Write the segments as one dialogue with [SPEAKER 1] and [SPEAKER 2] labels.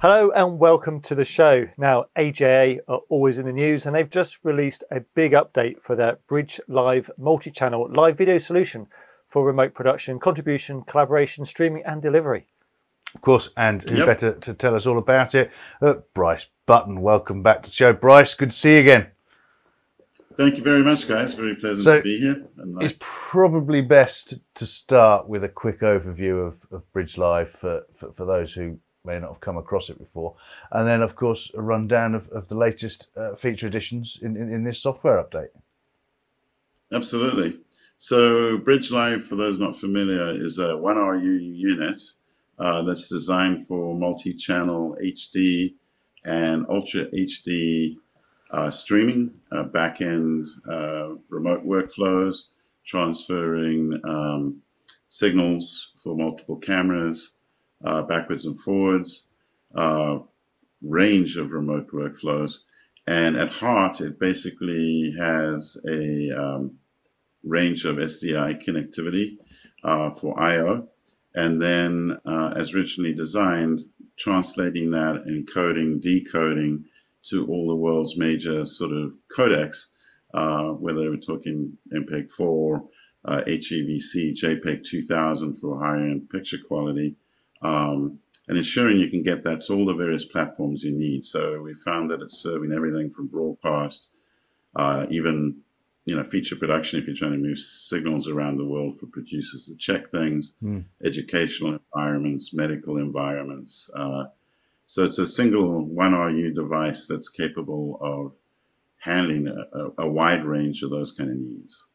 [SPEAKER 1] Hello and welcome to the show. Now, AJA are always in the news and they've just released a big update for their Bridge Live multi channel live video solution for remote production, contribution, collaboration, streaming, and delivery.
[SPEAKER 2] Of course, and who yep. better to tell us all about it? Uh, Bryce Button, welcome back to the show. Bryce, good to see you again.
[SPEAKER 3] Thank you very much, guys. Very pleasant so to be here.
[SPEAKER 2] It's probably best to start with a quick overview of, of Bridge Live for, for, for those who may not have come across it before. And then, of course, a rundown of, of the latest uh, feature additions in, in, in, this software update.
[SPEAKER 3] Absolutely. So, Bridge Live, for those not familiar, is a 1RU unit uh, that's designed for multi channel HD and Ultra HD uh, streaming, uh, back end uh, remote workflows, transferring um, signals for multiple cameras uh, backwards and forwards, uh, range of remote workflows. And at heart, it basically has a um, range of SDI connectivity uh, for I/O, and then, uh, as originally designed, translating that, encoding, decoding to all the world's major sort of codecs, uh, whether we're talking MPEG 4, uh, HEVC, JPEG 2000 for higher end picture quality, um, and ensuring you can get that to all the various platforms you need. So we found that it's serving everything from broadcast, uh, even you know feature production if you're trying to move signals around the world for producers to check things, mm. educational environments, medical environments. Uh, so it's a single one RU device that's capable of handling a, a, wide range of those kind of needs.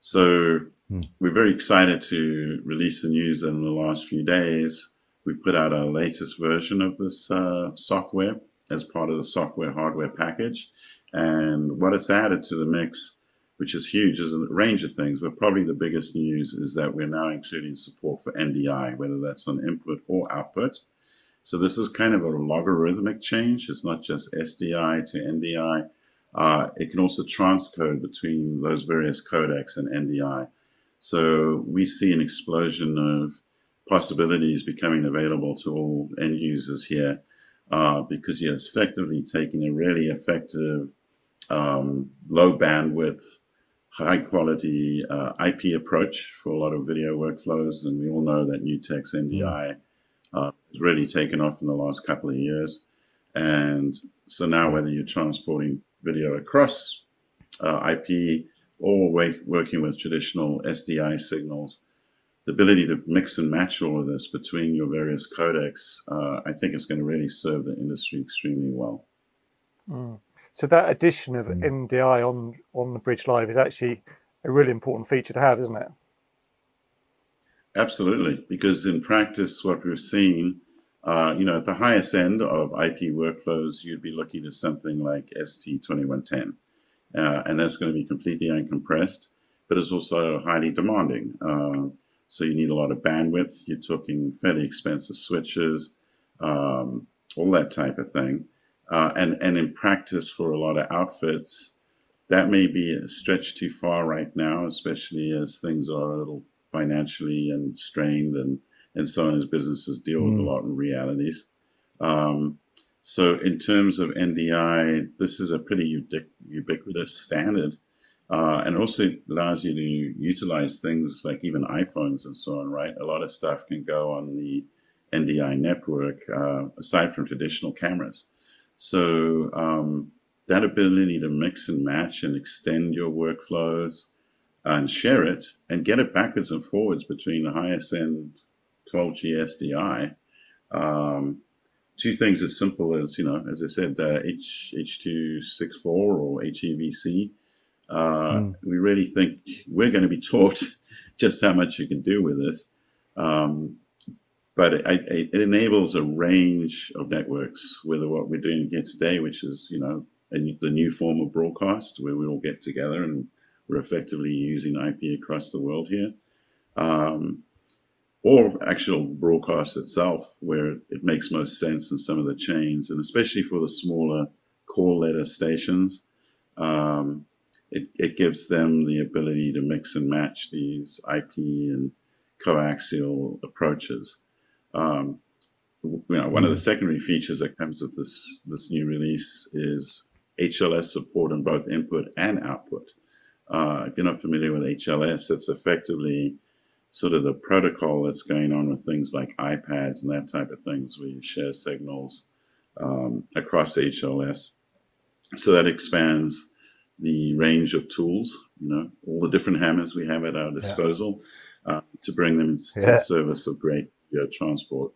[SPEAKER 3] So mm. we're very excited to release the news in the last few days. We've put out our latest version of this uh, software as part of the software hardware package. And what it's added to the mix, which is huge, is a range of things. But probably the biggest news is that we're now including support for NDI, whether that's on input or output. So this is kind of a logarithmic change. It's not just SDI to NDI. Uh, it can also transcode between those various codecs and NDI. So we see an explosion of possibilities becoming available to all end users here uh, because you're effectively taking a really effective um, low bandwidth high quality uh, IP approach for a lot of video workflows and we all know that NewTek's NDI uh, has really taken off in the last couple of years. And so now whether you're transporting video across uh, IP or working with traditional SDI signals the ability to mix and match all of this between your various codecs, uh, I think is going to really serve the industry extremely well.
[SPEAKER 1] Mm. So that addition of mm. NDI on on the Bridge Live is actually a really important feature to have, isn't it?
[SPEAKER 3] Absolutely, because in practice, what we've seen, uh, you know, at the highest end of IP workflows, you'd be looking at something like ST2110, uh, and that's going to be completely uncompressed, but it's also highly demanding. Uh, so you need a lot of bandwidth. You're talking fairly expensive switches, um, all that type of thing. Uh, and, and in practice for a lot of outfits, that may be a stretch too far right now, especially as things are a little financially and strained and, and so on as businesses deal mm. with a mm. lot of realities. Um, so in terms of NDI, this is a pretty ubiquitous standard uh, and also allows you to utilize things like even iPhones and so on, right? A lot of stuff can go on the NDI network uh, aside from traditional cameras. So um, that ability to mix and match and extend your workflows and share it and get it backwards and forwards between the highest end 12G SDI. Um, two things as simple as, you know, as I said, uh, H, H264 or HEVC uh, mm. We really think we're going to be taught just how much you can do with this. Um, but it, it, enables a range of networks, whether what we're doing here today, which is, you know, a, the new form of broadcast where we all get together and we're effectively using IP across the world here. Um, or actual broadcast itself, where it makes most sense in some of the chains, and especially for the smaller call letter stations. Um, it, it gives them the ability to mix and match these IP and coaxial approaches. Um, you know, one of the secondary features that comes with this this new release is HLS support on both input and output. Uh, if you're not familiar with HLS, it's effectively sort of the protocol that's going on with things like iPads and that type of things, where you share signals um, across HLS. So that expands the range of tools, you know, all the different hammers we have at our disposal yeah. uh, to bring them to yeah. service of great you know, transport.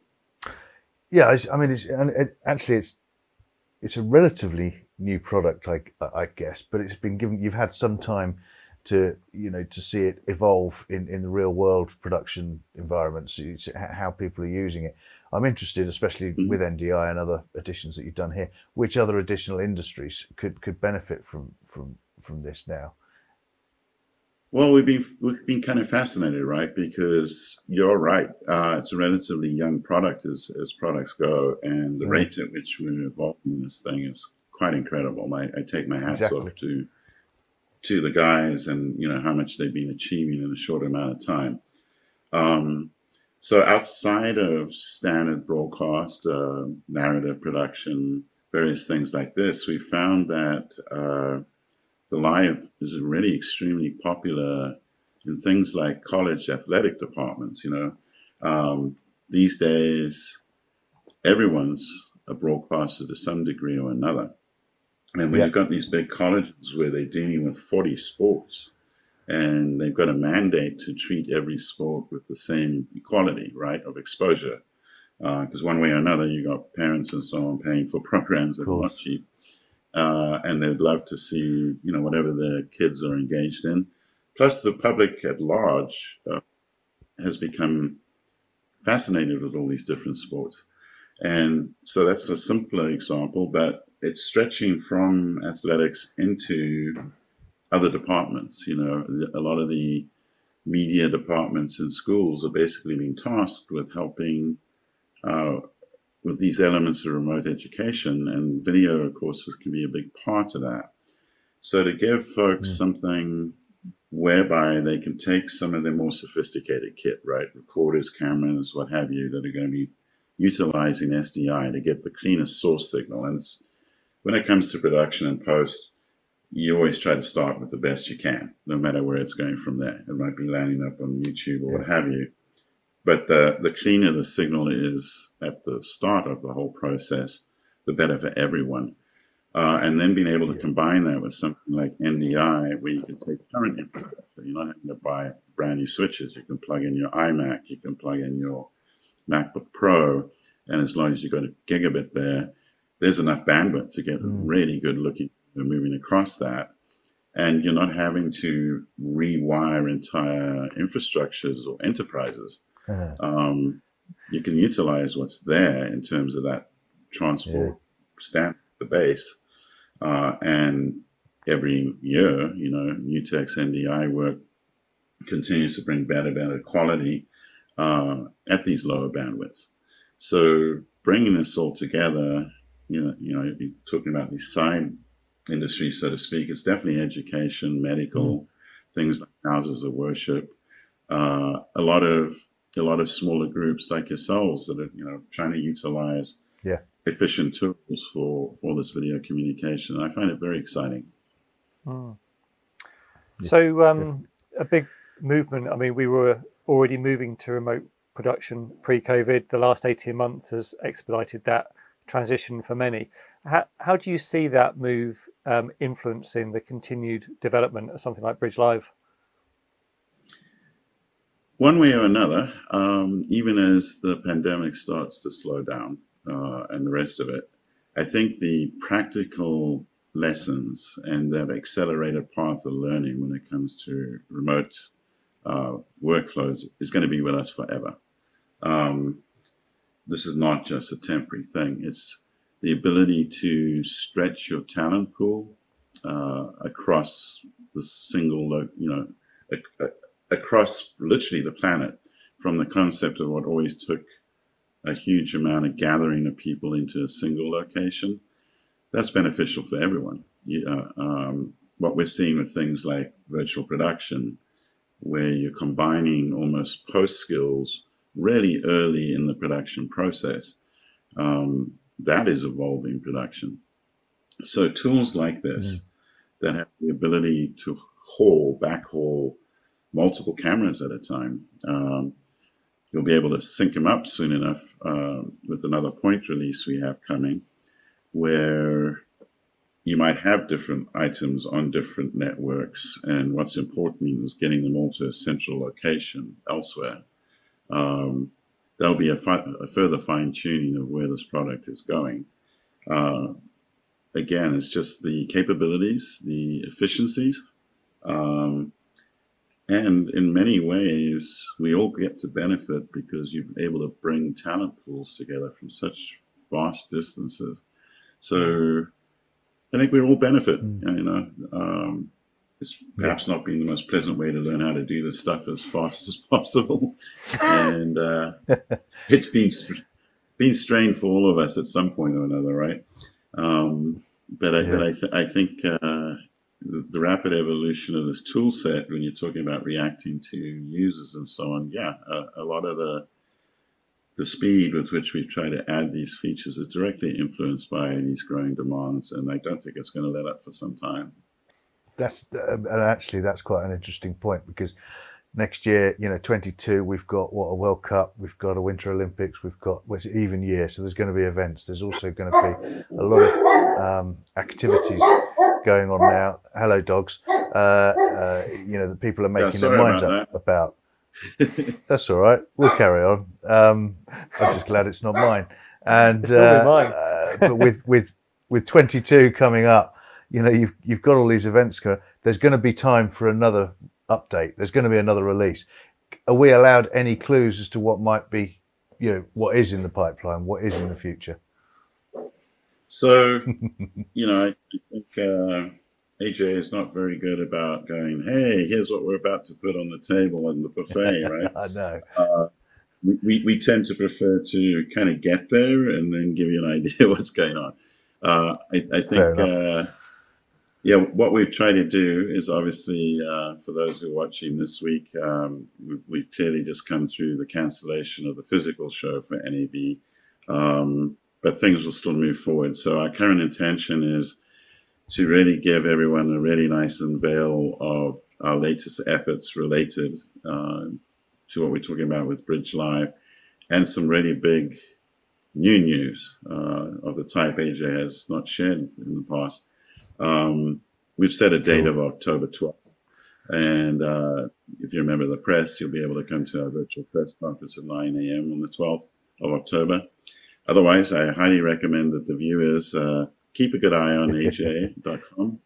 [SPEAKER 2] Yeah, I mean, it's, and it, actually, it's it's a relatively new product, I, I guess, but it's been given. You've had some time to you know to see it evolve in, in the real world production environments, how people are using it. I'm interested, especially mm-hmm. with NDI and other additions that you've done here, which other additional industries could could benefit from from from this now.
[SPEAKER 3] Well, we've been we've been kind of fascinated, right? Because you're right, uh, it's a relatively young product as as products go, and the mm. rate at which we're evolving this thing is quite incredible. I, I take my hats exactly. off to to the guys and you know how much they've been achieving in a short amount of time. Um, so outside of standard broadcast, uh, narrative production, various things like this, we found that uh, the live is really extremely popular in things like college athletic departments. You know, um, these days everyone's a broadcaster to some degree or another. And when yeah. you've got these big colleges where they're dealing with 40 sports and they've got a mandate to treat every sport with the same equality, right, of exposure. Because uh, one way or another, you've got parents and so on paying for programs that are not cheap. Uh, and they'd love to see, you know, whatever the kids are engaged in. Plus, the public at large uh, has become fascinated with all these different sports. And so that's a simpler example, but it's stretching from athletics into other departments. You know, a lot of the media departments in schools are basically being tasked with helping uh, with these elements of remote education, and video, of course, can be a big part of that. So to give folks mm. something whereby they can take some of their more sophisticated kit, right, recorders, cameras, what have you, that are going to be utilizing SDI to get the cleanest source signal. And when it comes to production and post, you always try to start with the best you can, no matter where it's going from there. It might be landing up on YouTube or what have you. But the, the cleaner the signal is at the start of the whole process, the better for everyone. Uh, and then being able to combine that with something like NDI, where you can take current infrastructure. You're not having to buy brand new switches. You can plug in your iMac, you can plug in your MacBook Pro, and as long as you've got a gigabit there, there's enough bandwidth to get mm. really good looking moving across that. And you're not having to rewire entire infrastructures or enterprises. Uh-huh. Um, you can utilize what's there in terms of that transport yeah. stamp, the base. Uh, and every year, you know, NewTek's NDI work continues to bring better, better quality uh, at these lower bandwidths. So bringing this all together, you know, you know, you're talking about these side industries, so to speak. It's definitely education, medical, mm. things like houses of worship. Uh, a lot of a lot of smaller groups like yourselves that are you know trying to utilize
[SPEAKER 2] yeah.
[SPEAKER 3] efficient tools for for this video communication. I find it very exciting.
[SPEAKER 1] Mm. So um, a big movement. I mean, we were already moving to remote production pre-COVID. The last eighteen months has expedited that transition for many. How, how do you see that move um, influencing the continued development of something like Bridge Live?
[SPEAKER 3] One way or another, um, even as the pandemic starts to slow down uh, and the rest of it, I think the practical lessons and that accelerated path of learning when it comes to remote uh, workflows is going to be with us forever. Um, this is not just a temporary thing. It's the ability to stretch your talent pool uh, across the single, you know, a, a, across literally the planet from the concept of what always took a huge amount of gathering of people into a single location. That's beneficial for everyone. Yeah, um, what we're seeing with things like virtual production, where you're combining almost post skills really early in the production process, um, that is evolving production. So tools like this mm. that have the ability to haul, backhaul multiple cameras at a time. Um, you'll be able to sync them up soon enough uh, with another point release we have coming, where you might have different items on different networks, and what's important is getting them all to a central location elsewhere. Um, there'll be a, fi- a further fine tuning of where this product is going. Uh, again, it's just the capabilities, the efficiencies. Um, and in many ways, we all get to benefit because you're able to bring talent pools together from such vast distances. So I think we all benefit, mm. you know. Um, it's perhaps yeah. not been the most pleasant way to learn how to do this stuff as fast as possible. and uh, it's been, been strained for all of us at some point or another, right? Um, but I, yeah. but I, th- I think uh, the, rapid evolution of this tool set, when you're talking about reacting to users and so on, yeah, a, a lot of the the speed with which we try to add these features is directly influenced by these growing demands, and I don't think it's going to let up for some time.
[SPEAKER 2] That's uh, and actually that's quite an interesting point because next year, you know, 22, we've got what a World Cup, we've got a Winter Olympics, we've got well, it's even year, so there's going to be events. There's also going to be a lot of um, activities going on now. Hello, dogs. Uh, uh, you know, the people are making yeah, their minds up that. about. That's all right. We'll carry on. Um, I'm just glad it's not mine. And uh, mine. Uh, but with with with 22 coming up, you know, you've you've got all these events. Going, there's going to be time for another update. There's going to be another release. Are we allowed any clues as to what might be, you know, what is in the pipeline, what is in the future?
[SPEAKER 3] So, you know, I, I think uh, AJA is not very good about going, hey, here's what we're about to put on the table in the buffet, right?
[SPEAKER 2] I know.
[SPEAKER 3] Uh, we, we, we, tend to prefer to kind of get there and then give you an idea what's going on. Uh, I, I, think, uh, yeah, what we've tried to do is obviously, uh, for those who are watching this week, um, we've, we've, clearly just come through the cancellation of the physical show for NAB, um, but things will still move forward. So our current intention is to really give everyone a really nice unveil of our latest efforts related uh, to what we're talking about with Bridge Live and some really big new news uh, of the type AJA has not shared in the past. Um, we've set a date of October 12th. And uh, if you remember the press, you'll be able to come to our virtual press conference at 9 a.m. on the 12th of October. Otherwise, I highly recommend that the viewers uh, keep a good eye on aja.com.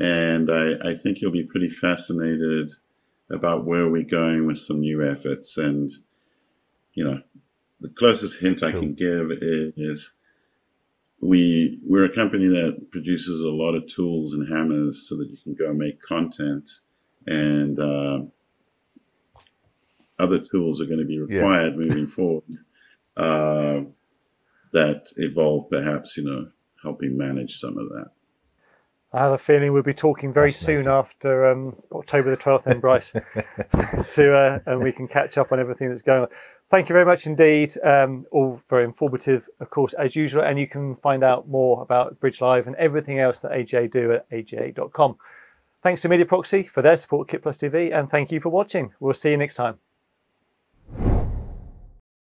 [SPEAKER 3] And I, I think you'll be pretty fascinated about where we're going with some new efforts. And, you know, the closest hint I can give is we we're a company that produces a lot of tools and hammers so that you can go make content and uh, other tools are going to be required yeah. moving forward uh, that evolve perhaps you know helping manage some of that.
[SPEAKER 1] I have a feeling we'll be talking very soon after um, October the 12th, then, Bryce, to, uh, and we can catch up on everything that's going on. Thank you very much indeed. Um, all very informative, of course, as usual. And you can find out more about Bridge Live and everything else that AJA do at aja.com. Thanks to Mediaproxy for their support, KitPlus TV, and thank you for watching. We'll see you next time.